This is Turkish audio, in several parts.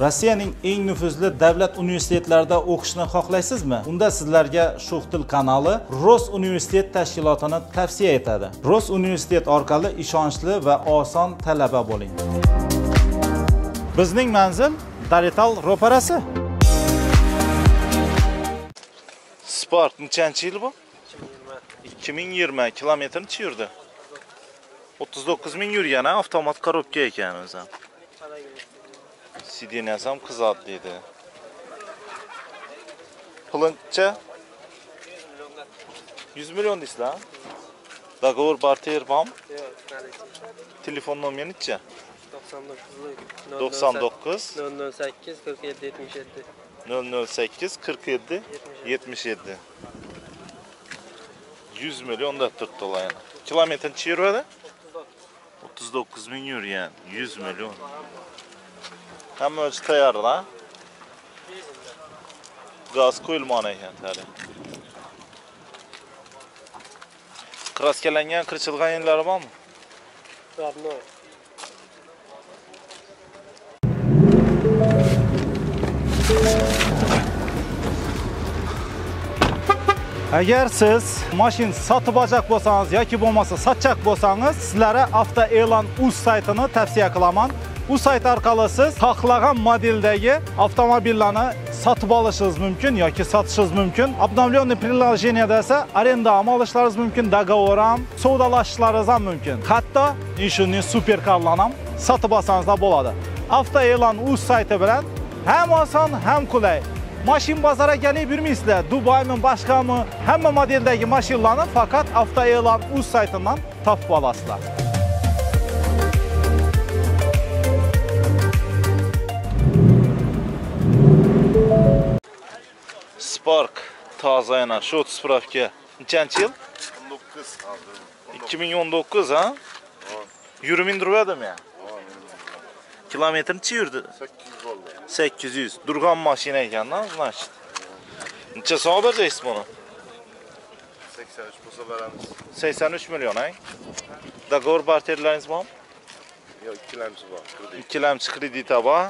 Rossiyaning eng nufuzli davlat universitetlarida o'qishni xohlaysizmi? Unda sizlarga Sho'xtil kanali Ros universitet tashkilotini tavsiya etadi. Ros universitet orqali ishonchli va oson talaba bo'ling. Bizning manzil Darital ro'parasi. sport nechanchi yil bu? 2020 kilometr necha yurdi? 39 ming yurgan, ha, avtomat korobka ekan o'zi. CD nesam kız adlıydı. Pılınçça 100 milyon dis lan. Dagovor barter bam. Telefon numaran içe. 99 99 008 47 77 008 47 77 100 milyon da tuttu lan. Kilometre çiğ 39 bin euro yani 100 milyon. همه اچ تیار نه؟ گاز کویل مانه هن تاری Qiraskelangan, qirchilgan yenlari bormi? Yo'qmi. agar siz mashin sotib olmoqchi bo'lsangiz yoki bo'lmasa sotmoqchi bo'lsangiz sizlarga avtoelon.uz saytini tavsiya qilaman Bu sayt orqali siz xohlagan modeldagi avtomobillarni sotib olishingiz mumkin yoki sotishingiz mumkin. Обновленный приложениеda esa arenda ham olishlaringiz mumkin, договор ham, savdolashishlaringiz ham mumkin. Hatto ishini superkarlarni ham sotib olsangiz da bo'ladi. Avto E'lon uz sayti bilan ham oson, ham qulay. Mashin bozora kelib yurmaysizlar. Dubaymi, boshqami, hamma modeldagi mashinlarni faqat Avto E'lon uz saytidan topib olasizlar. Spark toza yana shu spravka. Nechanchi yil? 19 aldım. 2019 ha? Yurib indiryaptimi ya? Kilometr necha yurdi? 800 oldu. 800. Durgan mashina ekan-da, значит. Necha soat berasiz buni? 83 bo'lsa beramiz. 83 million, ha? Договор barterlaringiz bormi? Yo ikkilamchi bor. Kredit. Ikkilamchi krediti bor.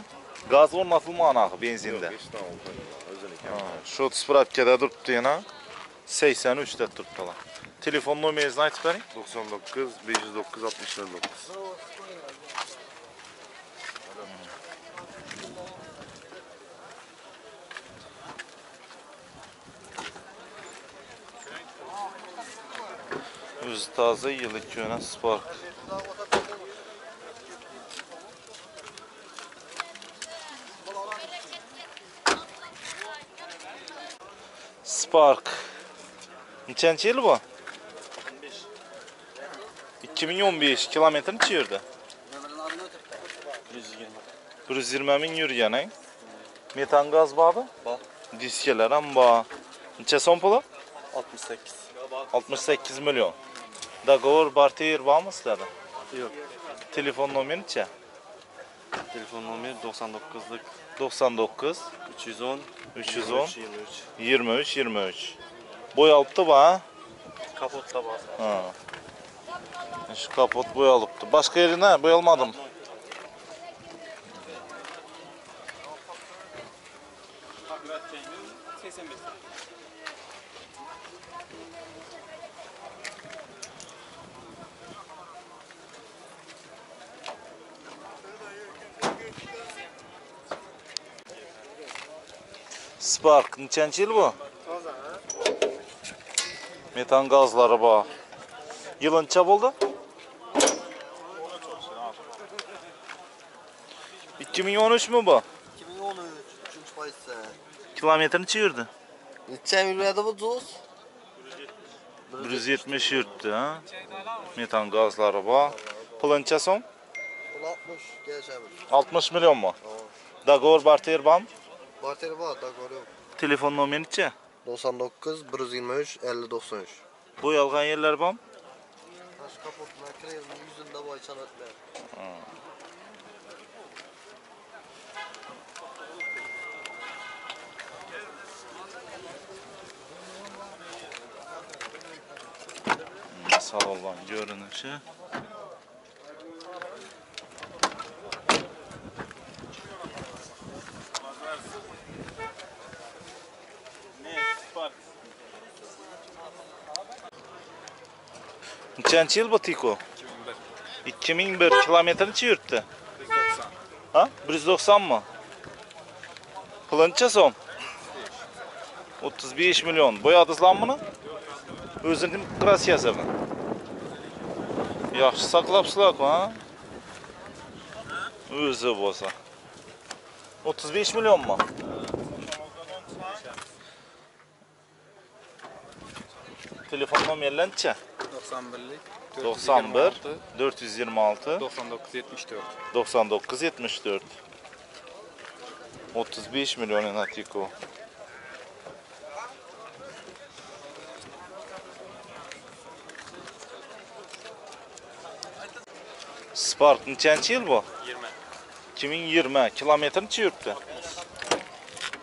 Gaz o'rnatilmagan axir benzinda. 5 ta oldi. O'ziniki. Ha, Shu spravkada turibdi yana. 83 da turibdilar. Telefon nomeringizni aytib bering. 99 509 69. O'zi toza, yili ko'na Spark. Spark. Nechanchi yil bu? 2015 kilometr necha yurdi? 120 ming yurgan, ha? Metan gaz bormi? Bor. Diskalar ham bor. Necha so'm puli? 68. 68 milyon. Dogovor barter bormi sizlarda? Yo'q. Telefon nomeri necha? Telefon nomeri 99'lik 99 310 310 23. 23 23. Bo'yalibdi bu ha? Kapotda bor. Ha. Shu kapot bo'yalibdi. Boshqa yerine bo'yalmadim. Spark nechanchi yil bu? Metan gazlari bor. Yılıncha bo'ldi? 2013 mi bu? 2013 3 pozitsiya. Kilometr necha yurdi? Necha mil berdi bu do'z? 170 yurdi, ha? Metan gazlari bor. Puluncha so'm? Pul 60 kelishamiz. 60 million mu? Dogovor barter bormi? Barter bor, dogovor yo'q. Telefon nomeri necha? 99 123 50 93. Bo'yalgan yerlar bormi? Tash kapot bilan krem yuzunda boy chanatlar. Salondan görünüşü. Nechanchi yil bu Tiko? 2001 kilometr necha yuribdi? 190. Ha? 190 mı? Qancha so'm? 35 milyon. Boyadingizlarmi buni? O'zining kraskasimi? Yaxshi saqlabsizlar-ku, ha? O'zi bo'lsa. 35 millionmi? Telefon nomerlarichi? 91'lik. 91 426 99 74. 99 74 35 milyon Natiko. Spark nechanchi yil bu? 20. 2020 kilometr necha yuribdi?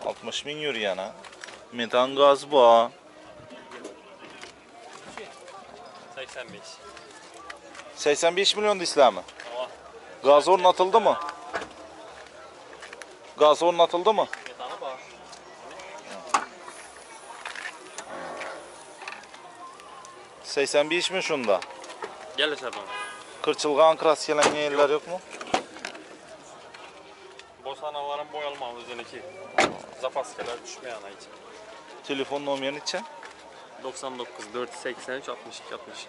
60 ming yurgan ha. Metan gaz bu. ha. 85. 85 milyon deysizlarmi? Gaz o'rnatildi mi? Gaz o'rnatildi mi? Metanı bak. Seksen beş mi şunda? Gel aşağıdan. Kırçılgan kraskalangan yerler yok mu? Bosanaların boyalma özüneki. Zapaskeler düşmeyen için. Telefon numaranı içe. 99 483 62 62.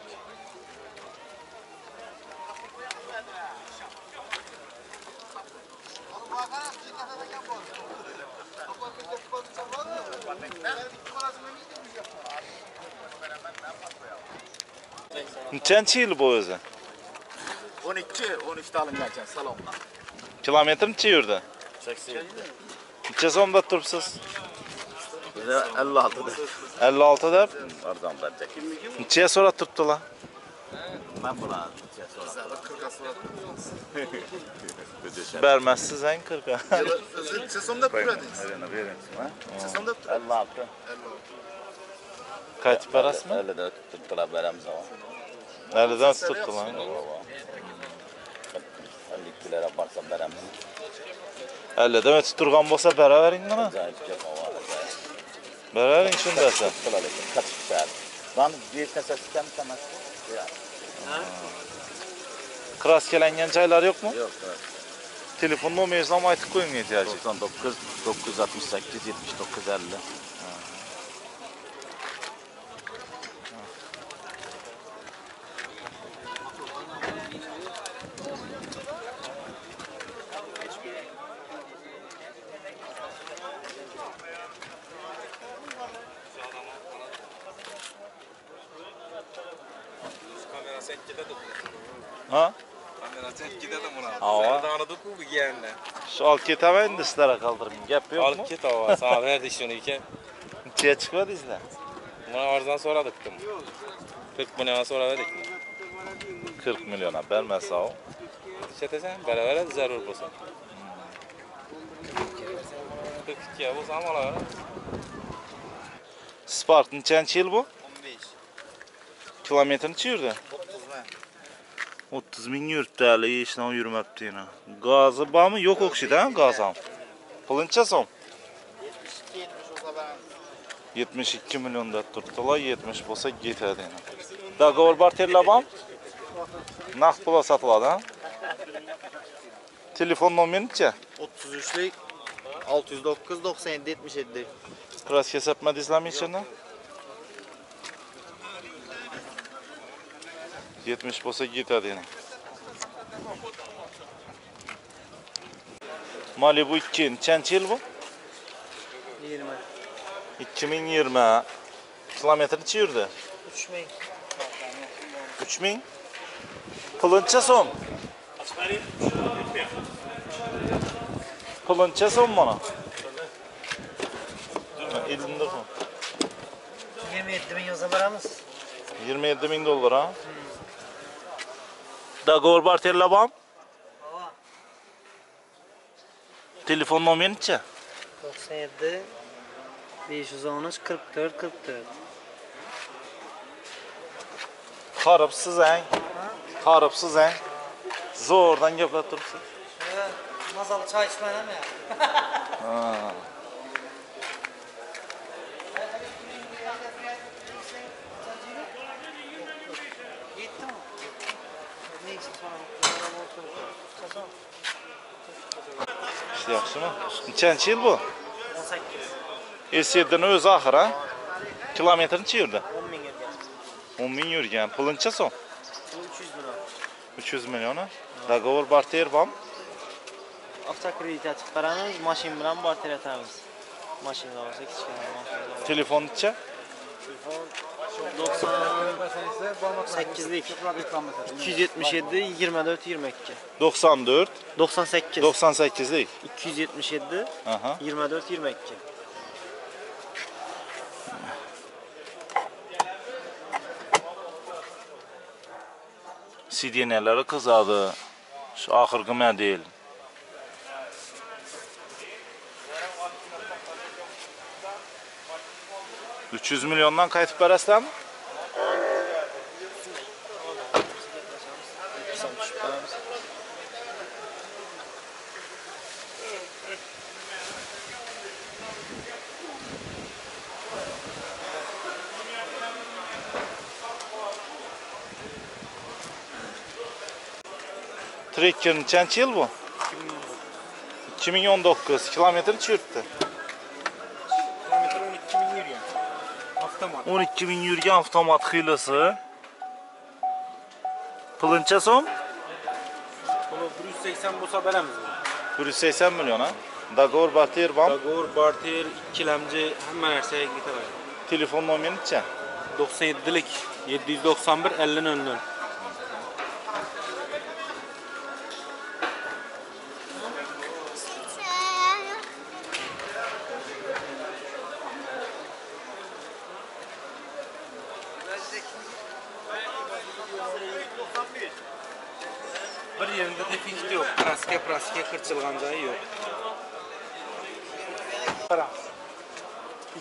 Nechanchi yil bu o'zi? 12, 13'te alınacak salonla. Kilometr necha yurdi? 87. Necha so'mda turibsiz? Bize 56'da. 56 deb. Oradan verecek. Nechaga so'rab turibdilar? Ben buna şey sonra. Bermezsiz en 40 ga. Siz sonunda turadınız. Verin. Ha? Siz sonunda 56. Kaç parası mı? Öyle de tuttular veremiz ama. Nereden tuttular? Baba. 52 lira baksam veremiz. 50 deme tuturgan bo'lsa beravering mana. Acayip yapma var. Beravering shunda sen. Ben bir kese sistem temel. Ya. Kraskalangan joylar yo'qmi? Yok. evet. Telefon nomeringizni ham aytib qo'ying ehtiyojı. 99 968 79 50. Kamera olib ketaman endi sizlarga qoldirmang. Gap yo'qmi? Olib ketaman san verdi shuniki nechga chiqmadingizlar. Mana orzidan so'radim qirq million so'radik qirq million ham bermasau ishlatasan beraveradi zarur bo'lsa. Qirq ikkiga bo'lsa ham olaveradi sport nechanchi yil bu? o'n besh. Kilometrnichi yurdi 30 ben. 30 ming yuribdi hali hech nima yurmabdi yana. Gazi bormi? Yo'q o'xshaydi, ha, gaz ham. Puli necha so'm? 72 70 olsa ben. 72 millionda turibdilar, 70 bo'lsa ketadi yana. Dogovor barterlar bormi? Naqd pulga sotiladi, ha? Telefon nomeri necha? 33'lük 609 97 77. Kraska sapmadingizlarmi ichini? 70 bo'lsa ketadi yana. Malibu 2 nechanchi yil bu? 20. 2020 kilometr necha yurdi? 3000. 3000 Puluncha so'm? Puluncha so'm mana? Elimda so'm. 27 bin yazılarımız. 27 ming dollar ha? Dogovor barterlar bormi? Hava. Telefon nomeri necha? 97 513 44 44. Qaribsiz hang. Qaribsiz hang. Zo'rdan gaplab turibsiz. Mazalı çay içmem ya. Ha. Yaxshi, yaxshimi? Nechanchi yil bu? 18. S7'nin o'zi axir, ha? Kilometr necha yurdi? 10 ming yurgan. 10 ming yurgan. Pul necha so'm? Bu 300 million. 300 million. ha? Dogovor barter bormi? Avtokredit chiqib beramiz, mashina bilan barter etamiz. Mashina olsa kichkina. Telefon necha? 98'lik 277 24 22. 94 98 98'lik 277 Aha. 24 22. Sidinələri qızadı. Şu axırqı mən deyil. 300 milyondan qaytib berasan? Trekkin qancha yil bu? 2019. 2019 kilometr yurtdi. 12 ming yurgan avtomat xilisi. Pilincha so'm? 180 bo'lsa beramiz. 180 million ha? Dagor бартер вам? Dagor бартер, ikkilamchi, hamma narsa yangi Telefon nomeringiz-chi? 97lik 791 5000. Praske kırçılgan cayı yok.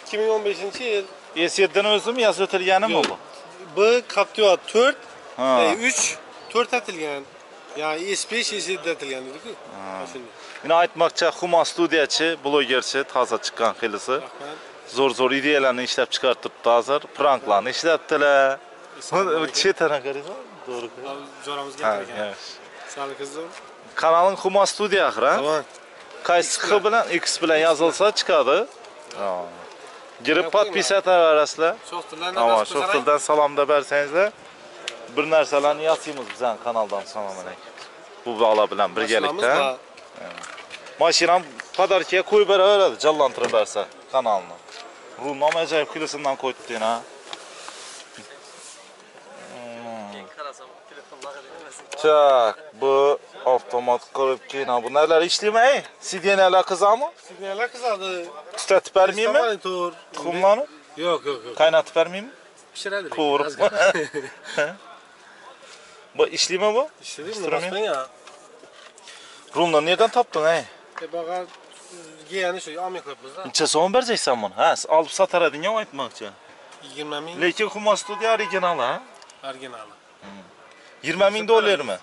2015 yıl E7'den özüm yaz ötülgeni mi bu? bu Captiva 4 Ha. e, 3 4 atilgan. Yani S5 S7 atilgan dedi ku. Şimdi. Yine aytmakça Huma studiyachi, blogerchi, chiqqan xilisi. Rahmat. Zo'r zo'r ideyalarni ishlab chiqartiribdi hozir. Pranklarni ishlatdilar. Chet ana qaraysan? To'g'ri. Abi Joramızga Ha, kirgan. yaxshi. Sağlık kızım. Kanalın Huma studiya axir, ha? Tamam. Qaysi X bilan X bilan yozilsa chiqadi. Girib shu etsin. tildan salom deb bersangizlar, bir narsalarni yozaymiz bizning kanaldan assalomu alaykum. Bu bola bilan birgalikda. da Mashinam podarkaga qo'yib beraveradi, jonlantirib bersa kanalni. Rulnom ajoyib xilisidan qo'yibdi ha. Qarasam telefonlar edilmesin. Tak, bu avtomat qilib keyin bu narsalar ishlamay, sidyenalar qizami? Signaller kızardı. Tutatib bermaymi? Saman tur. Tuxumlarni Yok yok yok. qaynatib bermaymi? Pişirelim. Qovurib. Bu ishlaymi bu? İşte değil mi? Pişiremiyor. Basmayın ya. Rulni nereden topding, ey? E baka giyeni şu Amerika'mızda Necha so'm berjaysan buni? Ha, olib sotaradingmi aytmoqchi. 20 bin Lekin Huma studiya original ha? orijinali. 20 ming dollarmi?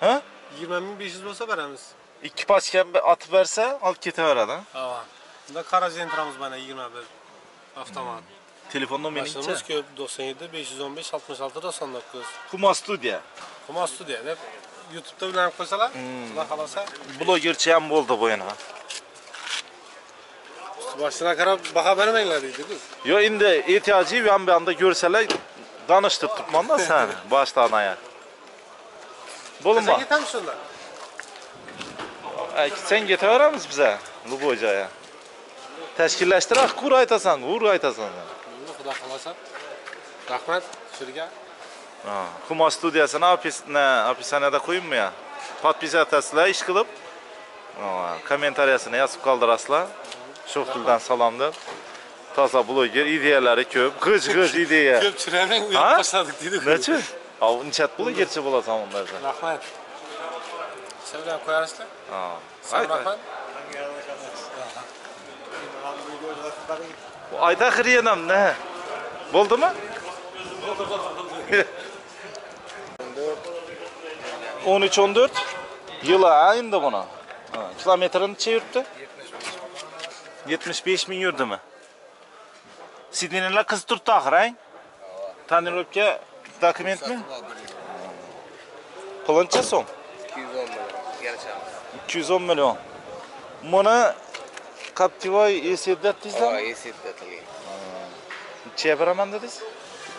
Ha? 20 bin 500 olsa veremiz. Ikki pachka atib bersa, olib ketaveradi. ha? Tamam. Bunda kara zentramız bana 21 avtomat. Telefon nomeri Başlamız necha? köp 97 515 66 99. Huma studiya. Kuma studiya deb YouTube'da bilen koysalar, Xudo xolasa Blogerchi ham bo'ldi bu yana. başına qarab baha vermeyinler deydi kız. Yo endi ehtiyoji yon bu yoqda ko'rsalar danishtirib turibman-da seni boshdan oyoq. bo'linma sen ketamiz shunda sen ketaveramiz biza любой joyga tashkillashtiraq qur aytasan ur aytasan. Xudo xohlasa. Rahmat tushirga humo studiyasini описанияда qo'yinmi ya? Подписаtasizlar ish qilib. Kommentariyasini yozib qoldirasizlar shu tildan salom deb toza bloger ideyalari ko'p. G'ij g'ij ideya. Ko'p chiramang u yoqqa tashladik deydi nechi? Av inchat blogerchi bo'lasan unda. Rahmat. Sen bilen koyarsın. Ha. Sen rahmat. Bu ayda xiriyenam ne? Bo'ldimi? 13 14 yılı ha endi buni. Ha, Kilometrini yurtdi? 75 ming yurdimi? Sidnelar qiz turibdi axir, ha? Tonirovka dokumentmi? Qilıncha so'm? 210 million. Buni Captiva Esidda Ha, deysizlar? esidda qilgan. Necha beraman dedingiz?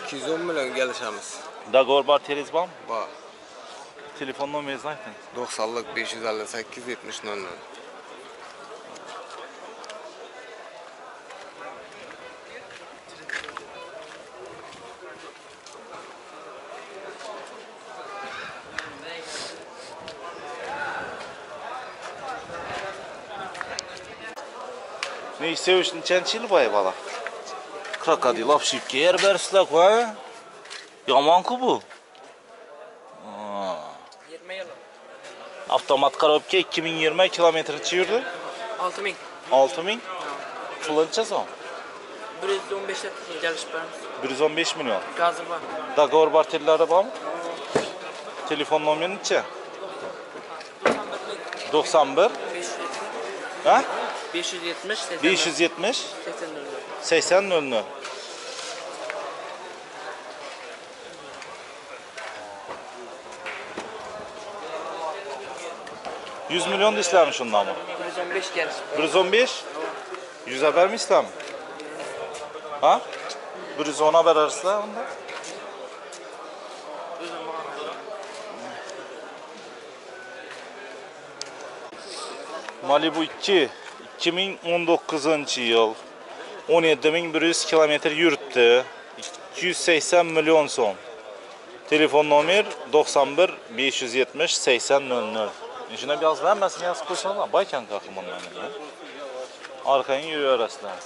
210 million kelishamiz. Dogovor bor teringiz bormi? Bor. Telefon nomeringizni ayting. 90lik 558 70 00. Bola? Krokodil obshibga yer bersizlar ku ha? Yomon-ku bu. Ha. 20 yıl. Avtomat korobka 2020 kilometrcha yurdi. 6000. 6000. Puluncha so'm. 115 lik geliş ben. 115 million. Gazı var. Dogovor bor tellari bormi? Telefon nomeri necha? 91 570. ha? 570 80. 570 80 lira. 80 00. Yüz milyon da İslam'ı şundan mı? 115 geliş. 115? 100 haber mi İslam? Ha? 110 haber arasında onda. Malibu 2 ikki ming o'n to'qqizinchi yil o'n yetti ming bir yuz kilometr yuribdi. ikki yuz sakson million so'm. Telefon nomer to'qson bir besh yuz yetmish sakson nol nol men shunab yozib hammasini yozib qo'ysalar baykanka qilib orqangga yuraverasizlar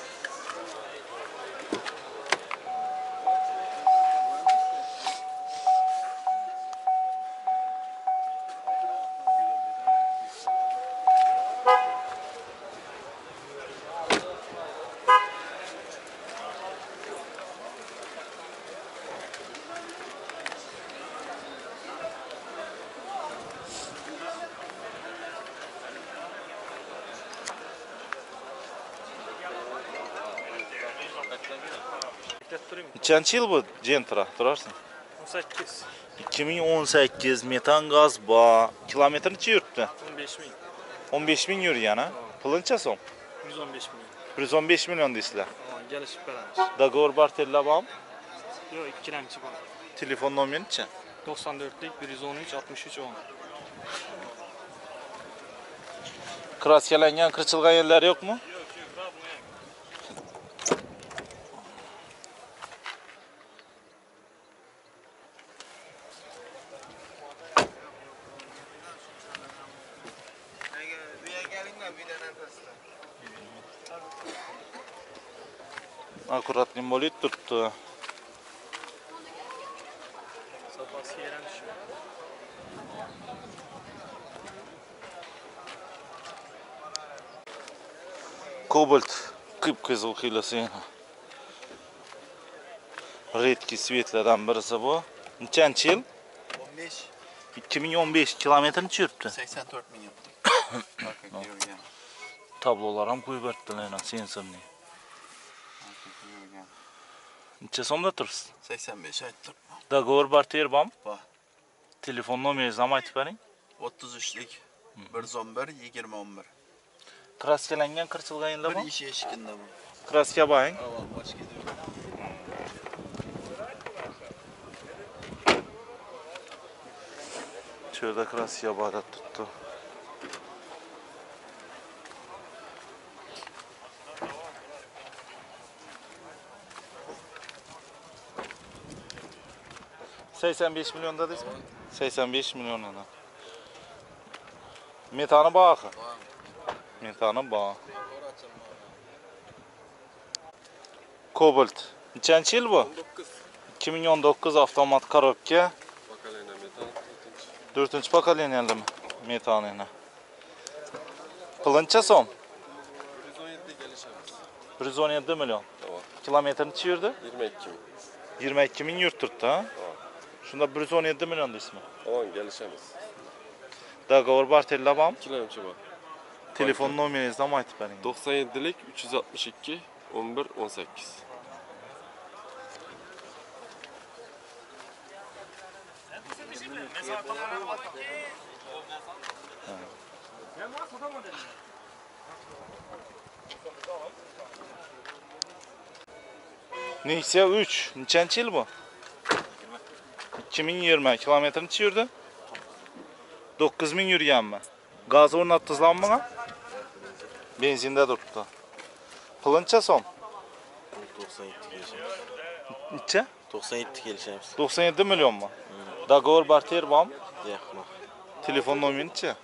Nechanchi yıl bu Gentra turarsın? 18. 2018 metan gaz ba kilometre necha yuribdi? 15 bin. 15 bin yur yana. Puluncha so'm? 115 milyon. 115 million deysizlar. Ama gelişip veremiz. Dogovor bor tella bormi? Yok ikkilemchi bor. Telefon nomeri necha? 94'lik 113 63 10. Kraskalangan, qirchilgan yerlari yo'qmi? Akkurat nimbolit turibdi. Safhası yeren düşüyor. Кобальт, qip-qizil xiylasi yana. Redki svetlardan birisi bu. Nechanchi yil? 15. 2015 kilometr necha yuribdi? 84 milyon. Tablolar ham qo'yib beribdilar yana Че сом да търс? 85 айт търп. Да говор бартер бам? Ба. Телефонно ми знам айтып берин. 33 111 2011. Красkelangan кырчылган елда бу? Bir işe eşkinde bu. Kraska bayın? Ava, baş gidiyor. Şurada kraska badat tuttu. 85 milyon dediniz mi? 85 milyon ana. Metanı bağı. Metanı bağı. Kobalt. Nechanchi yil bu? 2019. 2019 avtomat korobka. Pokoleniya metan 4-chi pokoleniyalimi? Metanini. Qiluncha so'm? 117 kelishamiz. 117 million. Kilometrini necha 22 ming. 22 ming yurtirdi, ha? Shunda 117 million deysizmi? Tamam, kelishamiz. Договор бар telegrammi? Ikkilamchi bor. Telefon nomeringizni ham aytib bering. 97lik 362 11 18. Nexia 3 nechanchi yil bu? 2020 kilometrini çürdü. 9000 yürüyen mi? Gaz ornattız lan bana. Benzinde durdu. Pılınça son. 97 gelişemiz. Neçe? 97 gelişemiz. 97 milyon mu? Hmm. Dagor barter var mı? Yakma. Telefon numaranı neçe?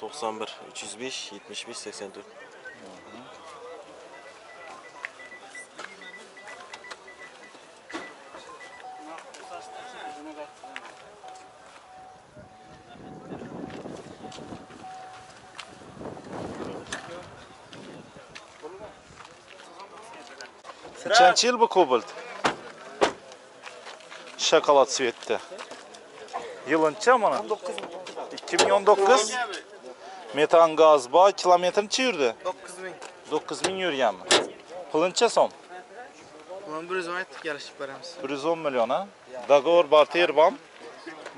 91 305 75 84. Nechanchi yil bu Cobalt? Shokolad svetda. Yılıncha mana? 2019. Metan gaz bor, kilometr necha yurdi? 9000. 9000 yurganmi? Pulincha so'm? Buni 110 kelishib beramiz. 110 million ha? Договор barter bormi?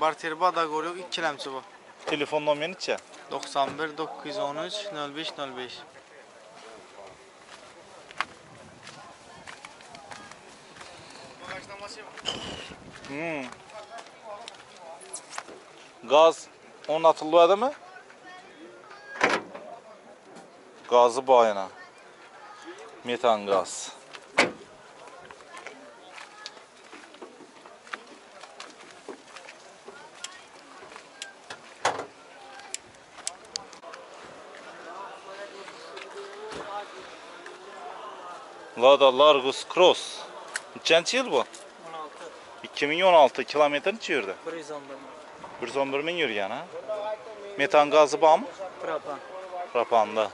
Barter bor, dogovor yo'q, ikkilamchi bor. Telefon nomeri necha? 91 913 05 05. Hmm. Gaz o'rnatilyaptimi? Gazi bor yana. Metan gaz. Lada Largus Cross. Yil bu? 16. 2016 kilometr necha yurdi? 111. 111 ming yurgan ha? Metan gazi bormi? Propan. Propanda.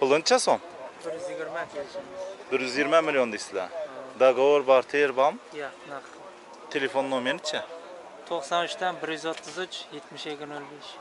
Puluncha so'm? 120 kelishamiz. 120 million deysizlar. Договор barter bormi? Yo'q, naq. Telefon nomeri necha? 93 dan 133 72 05.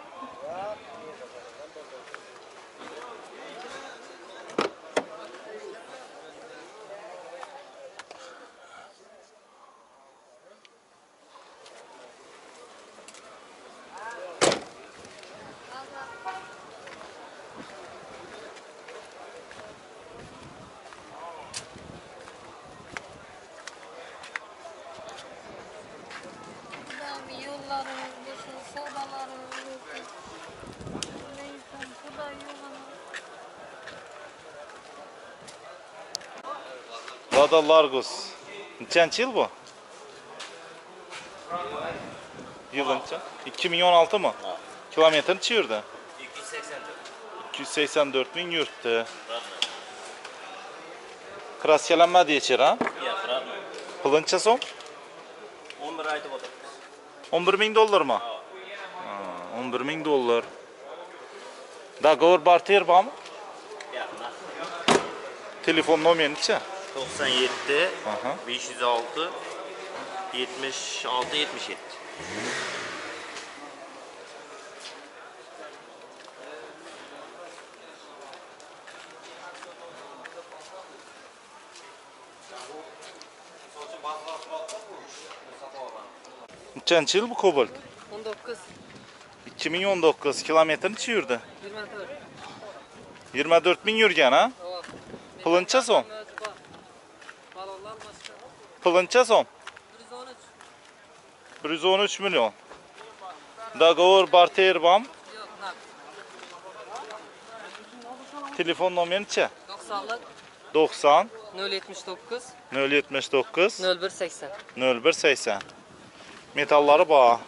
Lada Largus. Nechanchi yil bu? Yılıncha? 2016 mı? Kilometr necha yurdi? 284 ming yurtdi. Kraskalanmadi yechir ha? Puluncha so'm? 11 aytib o'tir. 11 ming dollarmi? Ha, 11 ming dollar. Договор barter bormi? Telefon nomeri necha? 97 Aha. 506 76 77. Nechanchi yil bu Cobalt? 19 2019 kilometr necha yurdi? 24 24 ming yurgan ha? So'm? balonlar boshqa Puluncha so'm? 113 113 million. Договор barter bormi? yo'q naq Telefon nomeri necha? 90lik 90 079 079 0180 0180. Metallari bor.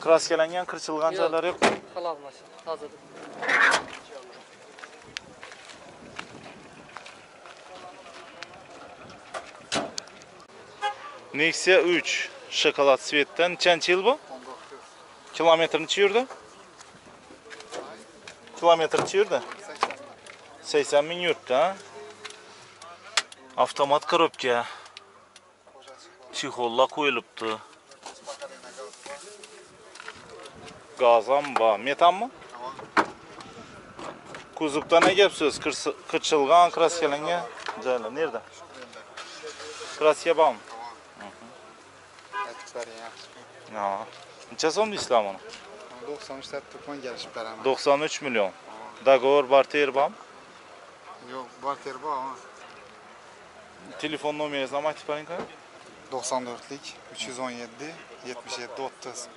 Kraskalangan, kirchilgan Yo'q. joylari yo'q. Halol mashina tozadir Nexia 3 shokolad svetdan nechanchi yil bu? Kilometr necha yurdi? Kilometr necha yurdi? 80 ming yurtdi ha? Avtomat korobka. Chexollar qo'yilibdi. Gaz ham bor. Metanmi? Kuzovda ne gap so'z? Kirsi- Kirchilgan, kraskalangan joylar. Nereda? Kraska bormi? Aytib bering yaxshi. Ha. Necha so'm deysizlar buni? 93'te tutman gelişip beraber. 93 milyon. Dogovor barter bam. Yok, barter ama. Telefon numarası ama tiparinka. 94'lik 317 77 30.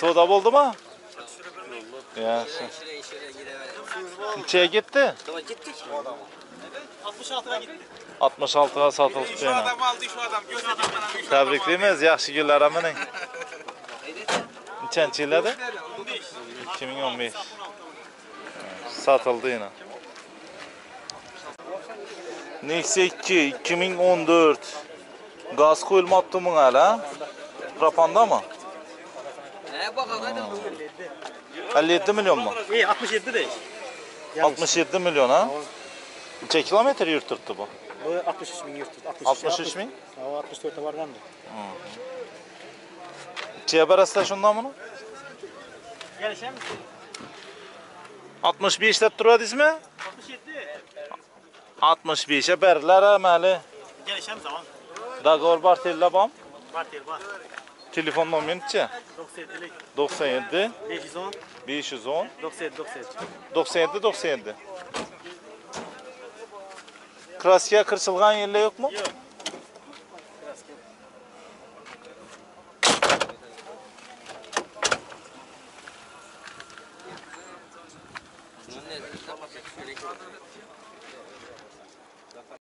Soda buldu mu? Yaxshi. Nechaga ketdi? Gittik. 66 ga sotilibdi yana. Tabriklaymiz, yaxshi kunlar amining. Nechanchi yil edi? 2015. Sotildi yana. Nexia 2 2014. Gaz qo'yilmabdi bunga hali, ha? Propandami? 57 milyon mu? İyi 67 değil. 67 milyon ha? Necha kilometr yurtirdi bu? Bu 63 bin yurttu. 63 ming? O 64'te var bende. Nechaga berasizlar shundan buni? Gelişem 65 deb turadingizmi? 67. 65 berdilar amali. Gelişem zaman. Dogovor barterlar bormi? Var tel var. Telefon nomerinchi? 97'lik 97 510 510 97 97. 97 97. Kraska kirchilgan yerlar yo'qmi? Yo'q.